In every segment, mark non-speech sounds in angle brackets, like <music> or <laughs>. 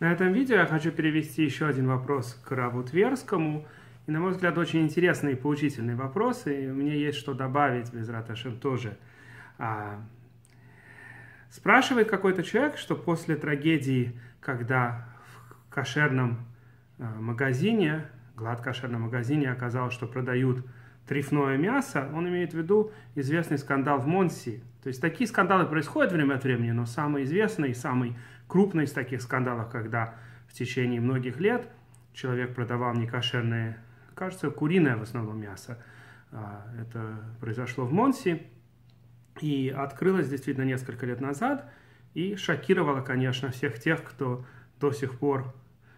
На этом видео я хочу перевести еще один вопрос к Раву Тверскому. И, на мой взгляд, очень интересные и поучительные вопросы. И мне есть что добавить, без Раташем тоже. А, спрашивает какой-то человек, что после трагедии, когда в кошерном а, магазине, глад кошерном магазине оказалось, что продают трефное мясо, он имеет в виду известный скандал в Монси. То есть такие скандалы происходят время от времени, но самый известный, самый крупный из таких скандалов, когда в течение многих лет человек продавал некошерное, кажется, куриное в основном мясо. А, это произошло в Монси и открылось действительно несколько лет назад и шокировало, конечно, всех тех, кто до сих пор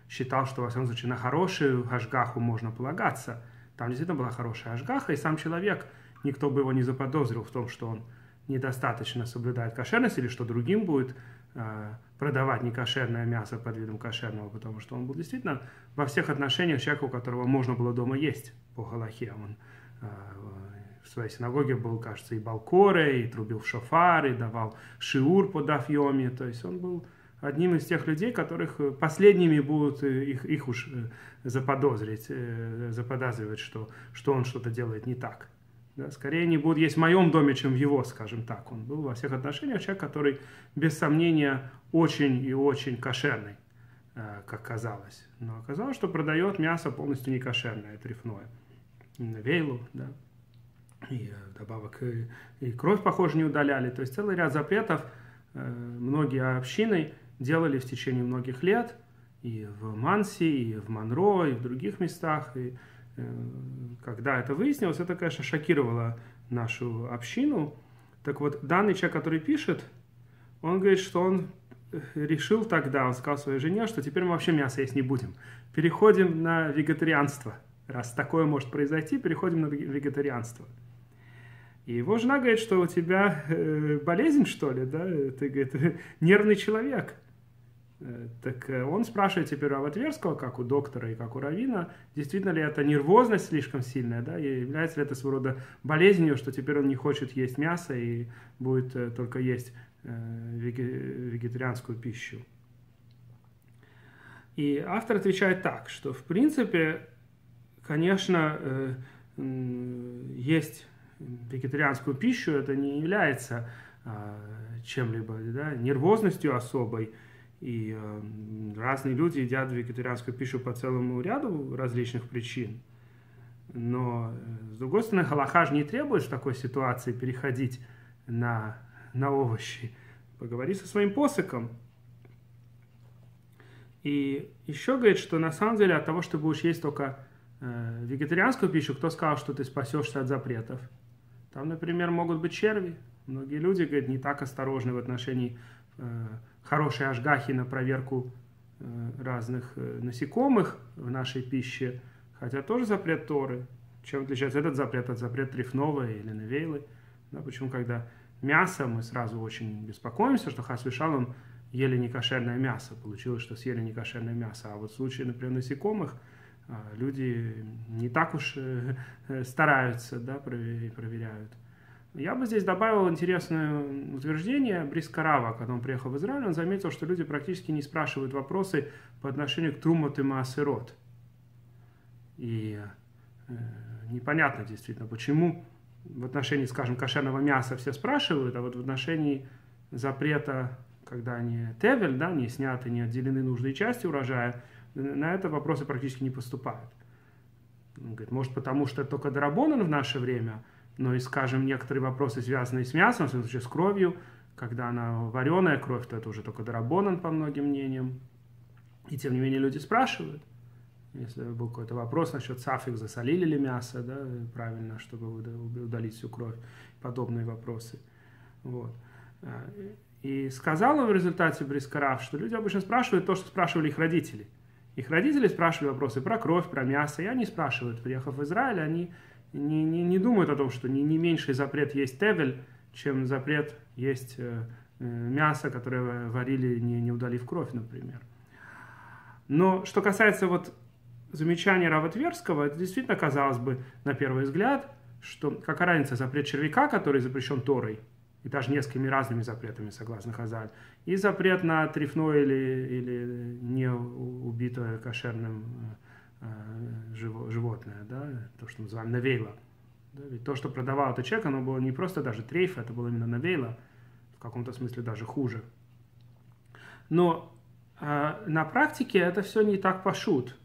считал, что, во всяком случае, на хорошую ажгаху можно полагаться – там действительно была хорошая ажгаха, и сам человек, никто бы его не заподозрил в том, что он недостаточно соблюдает кошерность или что другим будет э, продавать некошерное мясо под видом кошерного, потому что он был действительно во всех отношениях человек, у которого можно было дома есть по Галахе. Он э, в своей синагоге был, кажется, и балкоре, и трубил в шофар, и давал шиур по дафьоме, то есть он был одним из тех людей, которых э, последними будут э, их, их уж э, заподозрить, заподозривать, что, что он что-то делает не так. Да, скорее не будут есть в моем доме, чем в его, скажем так. Он был во всех отношениях человек, который, без сомнения, очень и очень кошерный, как казалось. Но оказалось, что продает мясо полностью не кошерное, трефное. Вейлу, да. И добавок и кровь, похоже, не удаляли. То есть целый ряд запретов многие общины делали в течение многих лет и в Манси, и в Монро, и в других местах. И э, когда это выяснилось, это, конечно, шокировало нашу общину. Так вот, данный человек, который пишет, он говорит, что он э, решил тогда, он сказал своей жене, что теперь мы вообще мясо есть не будем. Переходим на вегетарианство. Раз такое может произойти, переходим на вегетарианство. И его жена говорит, что у тебя э, болезнь, что ли, да? Ты, говорит, <laughs> нервный человек. Э, так э, он спрашивает теперь у Тверского, как у доктора и как у Равина, действительно ли это нервозность слишком сильная, да, и является ли это своего рода болезнью, что теперь он не хочет есть мясо и будет э, только есть вегетарианскую пищу. И автор отвечает так, что в принципе, конечно, есть вегетарианскую пищу, это не является чем-либо, да, нервозностью особой, и э, разные люди едят вегетарианскую пищу по целому ряду различных причин. Но, э, с другой стороны, халахаж не требует в такой ситуации переходить на, на овощи. Поговори со своим посыком. И еще говорит, что на самом деле от того, что будешь есть только э, вегетарианскую пищу, кто сказал, что ты спасешься от запретов? Там, например, могут быть черви. Многие люди, говорят, не так осторожны в отношении хорошие ажгахи на проверку э, разных э, насекомых в нашей пище, хотя тоже запрет Торы. Чем отличается этот запрет от запрета трефного или навейлы? Да, почему, когда мясо, мы сразу очень беспокоимся, что Хасвишалом ели некошерное мясо. Получилось, что съели некошерное мясо. А вот в случае, например, насекомых, а, люди не так уж э, стараются, да, проверяют. Я бы здесь добавил интересное утверждение Брискарава, когда он приехал в Израиль, он заметил, что люди практически не спрашивают вопросы по отношению к Трумот и Маасерот. И э, непонятно действительно, почему в отношении, скажем, кошерного мяса все спрашивают, а вот в отношении запрета, когда они тевель, да, не сняты, не отделены нужные части урожая, на это вопросы практически не поступают. Он говорит, может потому, что это только Дарабонан в наше время – но и, скажем, некоторые вопросы, связанные с мясом, в случае с кровью, когда она вареная кровь, то это уже только дарабонан, по многим мнениям. И тем не менее люди спрашивают, если был какой-то вопрос насчет сафик, засолили ли мясо, да, правильно, чтобы удалить всю кровь, подобные вопросы. Вот. И сказал он в результате Брискарав, что люди обычно спрашивают то, что спрашивали их родители. Их родители спрашивали вопросы про кровь, про мясо, и они спрашивают, приехав в Израиль, они не, не, не думают о том, что не, не меньший запрет есть тевель, чем запрет есть э, э, мясо, которое варили, не, не удалив кровь, например. Но что касается вот замечания Рава Тверского, это действительно казалось бы, на первый взгляд, что какая разница, запрет червяка, который запрещен Торой, и даже несколькими разными запретами, согласно Хазаль, и запрет на трефно или, или не убитое кошерным животное, да, то, что мы называем навейла. Да, ведь то, что продавал этот человек, оно было не просто даже трейф, это было именно навейла, в каком-то смысле даже хуже. Но э, на практике это все не так пошут.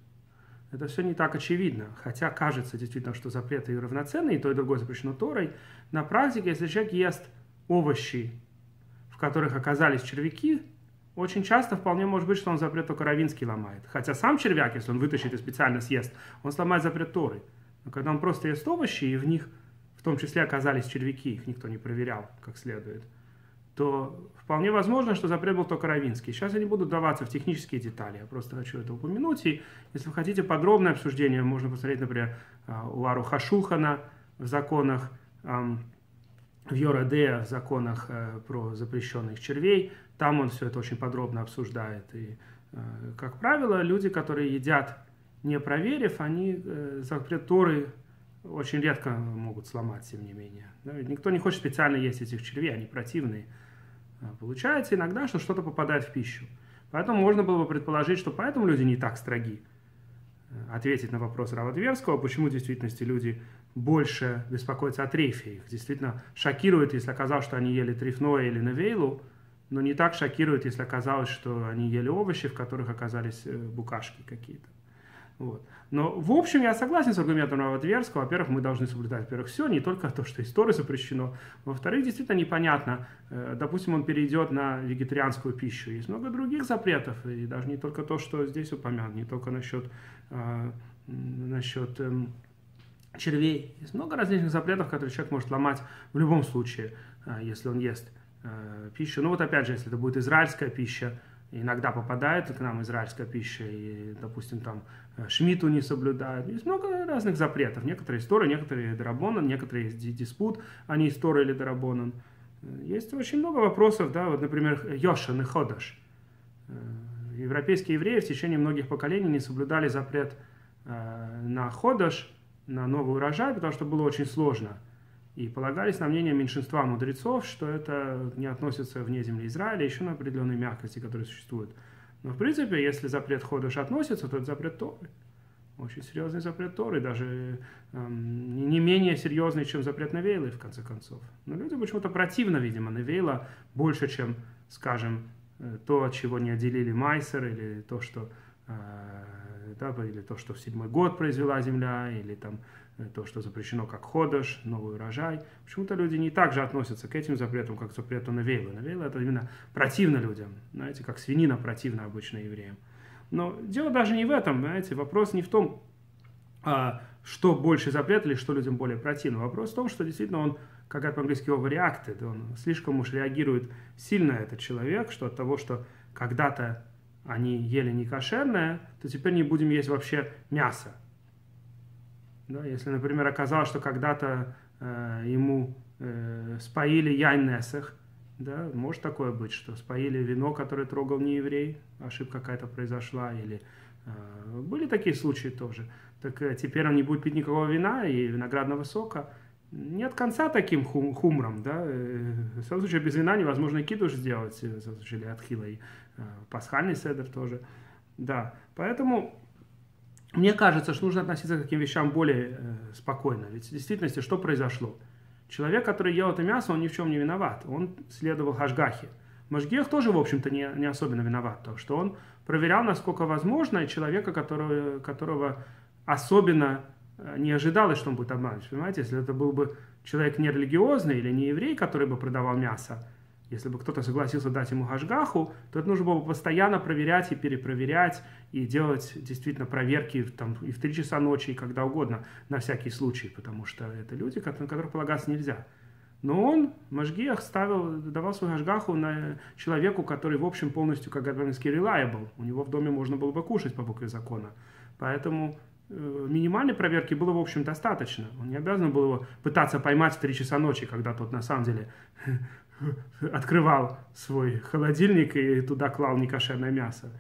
Это все не так очевидно. Хотя кажется действительно, что запреты и равноценны, и то, и другое запрещено Торой. На практике, если человек ест овощи, в которых оказались червяки, очень часто вполне может быть, что он запрет только равинский ломает. Хотя сам червяк, если он вытащит и специально съест, он сломает запрет Торы. Но когда он просто ест овощи, и в них в том числе оказались червяки, их никто не проверял как следует, то вполне возможно, что запрет был только равинский. Сейчас я не буду даваться в технические детали, я просто хочу это упомянуть. И если вы хотите подробное обсуждение, можно посмотреть, например, а, у Ару Хашухана в законах, в Йорадея, в законах э, про запрещенных червей. Там он все это очень подробно обсуждает. И, э, как правило, люди, которые едят не проверив, они э, запрет Торы очень редко могут сломать, тем не менее. Никто не хочет специально есть этих червей, они противные. А, получается иногда, что что-то попадает в пищу. Поэтому можно было бы предположить, что поэтому люди не так строги. Ответить на вопрос Рава Тверского, почему в действительности люди больше беспокоятся о трейфе. Их действительно шокирует, если оказалось, что они ели трифное или навейлу, но не так шокирует, если оказалось, что они ели овощи, в которых оказались э, букашки какие-то. Вот. Но, в общем, я согласен с аргументом Новотверского. Во-первых, мы должны соблюдать, во-первых, все, не только то, что история запрещено. Во-вторых, действительно непонятно. Э, допустим, он перейдет на вегетарианскую пищу. Есть много других запретов, и даже не только то, что здесь упомянут, не только насчет, э, насчет эм, червей. Есть много различных запретов, которые человек может ломать в любом случае, э, если он ест пищу. Ну вот опять же, если это будет израильская пища, иногда попадает к нам израильская пища, и, допустим, там э, шмиту не соблюдают. Есть много разных запретов. Некоторые истории, некоторые дарабонан, некоторые есть диспут, они история или дарабонан. Э, есть очень много вопросов, да, вот, например, Йошан и Ходаш. Э, европейские евреи в течение многих поколений не соблюдали запрет на Ходаш, на новый урожай, потому что было очень сложно – и полагались на мнение меньшинства мудрецов, что это не относится вне земли Израиля, еще на определенные мягкости, которые существуют. Но в принципе, если запрет ходыш относится, то это запрет Торы. Очень серьезный запрет Торы, даже эм, не менее серьезный, чем запрет Навейлы, в конце концов. Но людям почему-то противно, видимо, Навейла больше, чем, скажем, э, то, от чего не отделили Майсер, или то, что, э, да, или то, что в седьмой год произвела земля, или там то, что запрещено как ходыш, новый урожай. Почему-то люди не так же относятся к этим запретам, как к запрету навейла. Навейла это именно противно людям, знаете, как свинина противна обычно евреям. Но дело даже не в этом, знаете, вопрос не в том, а, что больше запрет или что людям более противно. Вопрос в том, что действительно он, как это по-английски overreacted, он слишком уж реагирует сильно этот человек, что от того, что когда-то они ели не кошерное, то теперь не будем есть вообще мясо. Да, если, например, оказалось, что когда-то э, ему э, споили яйнесах, да, может такое быть, что споили вино, которое трогал не еврей, ошибка какая-то произошла, или э, были такие случаи тоже. Так э, теперь он не будет пить никакого вина и виноградного сока. Нет конца таким хум, хумром, да. Э, в самом случае без вина невозможно кидуш сделать, э, в самом случае, или отхила, и э, пасхальный седер тоже. Да, поэтому мне кажется, что нужно относиться к таким вещам более спокойно. Ведь в действительности что произошло? Человек, который ел это мясо, он ни в чем не виноват. Он следовал Хашгахе. Машгех тоже, в общем-то, не, не особенно виноват. То, что он проверял, насколько возможно, человека, которого, которого особенно не ожидалось, что он будет обманывать. Понимаете, если это был бы человек нерелигиозный или не еврей, который бы продавал мясо, если бы кто-то согласился дать ему хашгаху, то это нужно было бы постоянно проверять и перепроверять, и делать действительно проверки там, и в 3 часа ночи, и когда угодно, на всякий случай, потому что это люди, на которых полагаться нельзя. Но он, Машгиях, ставил, давал свою хашгаху на человеку, который, в общем, полностью, как говорится, reliable. У него в доме можно было бы кушать по букве закона. Поэтому э, минимальной проверки было, в общем, достаточно. Он не обязан был его пытаться поймать в 3 часа ночи, когда тот на самом деле <laughs> открывал свой холодильник и туда клал некошерное мясо.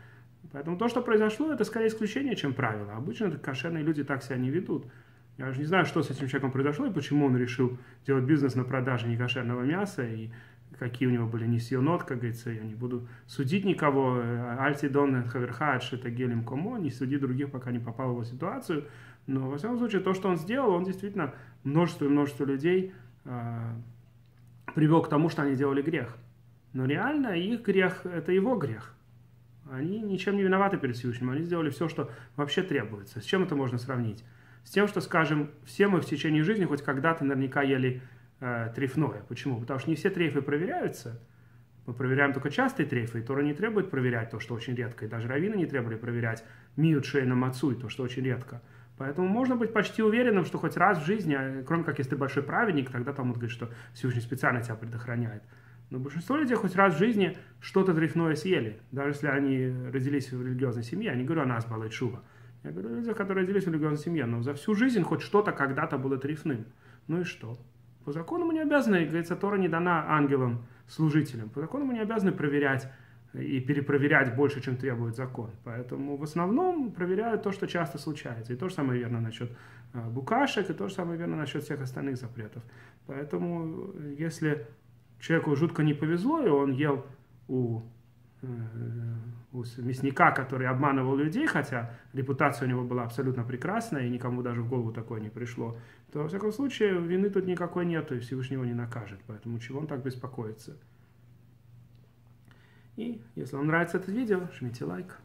Поэтому то, что произошло, это скорее исключение, чем правило. Обычно кошерные люди так себя не ведут. Я уже не знаю, что с этим человеком произошло и почему он решил делать бизнес на продаже некошерного мяса и какие у него были несионот, как говорится, я не буду судить никого, альти дон хаверхадш, это гелем комо, не суди других, пока не попал в его ситуацию, но, во всяком случае, то, что он сделал, он действительно множество и множество людей э, привел к тому, что они делали грех. Но реально их грех – это его грех. Они ничем не виноваты перед Всевышним. Они сделали все, что вообще требуется. С чем это можно сравнить? С тем, что, скажем, все мы в течение жизни хоть когда-то наверняка ели э, трефное. Почему? Потому что не все трефы проверяются. Мы проверяем только частые трефы, и Тора не требует проверять то, что очень редко. И даже раввины не требовали проверять миют шейна мацуй, то, что очень редко. Поэтому можно быть почти уверенным, что хоть раз в жизни, а, кроме как если ты большой праведник, тогда там вот говорит, что Всевышний специально тебя предохраняет. Но большинство людей хоть раз в жизни что-то дрифное съели. Даже если они родились в религиозной семье, я не говорю о нас, Балай Шува. Я говорю о людях, которые родились в религиозной семье, но за всю жизнь хоть что-то когда-то было трифным. Ну и что? По закону мы не обязаны, говорится, Тора не дана ангелам, служителям. По закону мы не обязаны проверять и перепроверять больше, чем требует закон. Поэтому в основном проверяют то, что часто случается. И то же самое верно насчет э, букашек, и то же самое верно насчет всех остальных запретов. Поэтому если человеку жутко не повезло, и он ел у, э, у мясника, который обманывал людей, хотя репутация у него была абсолютно прекрасная, и никому даже в голову такое не пришло, то, во всяком случае, вины тут никакой нет, и Всевышний его не накажет. Поэтому чего он так беспокоится? И если вам нравится это видео, жмите лайк.